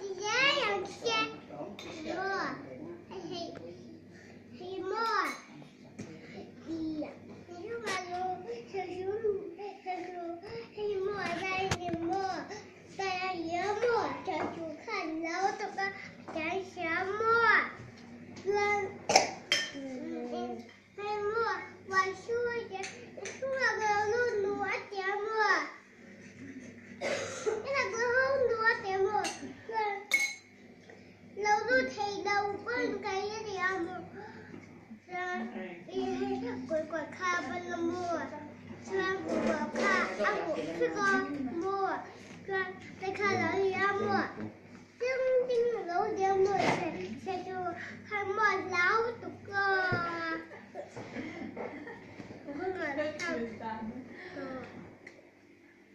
爷爷有钱不 à một đi quay quay kha bên là mua. Sang của bà kha ăn của cái con mua. Cái kha là gì à mua. Nhưng nhưng lâu đi mua. Sẽ sẽ cho hai mua lão tụ cơ không là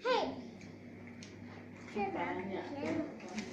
hey. Lỗ đây mua hàng đi hàng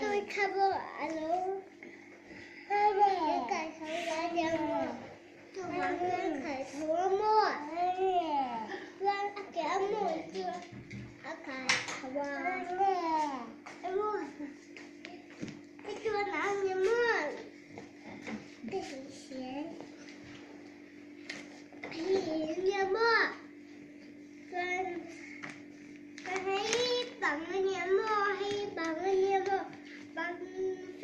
tôi không mua alo cái cải thấu ra nhau tôi bảo cái cải thấu mua Vâng, à cái ăn mua chưa? À cái thấu ăn mua Cái chưa nào em mua Cái gì xế Thì em mua Vâng Cái thấy bằng em mua hay bằng em 嗯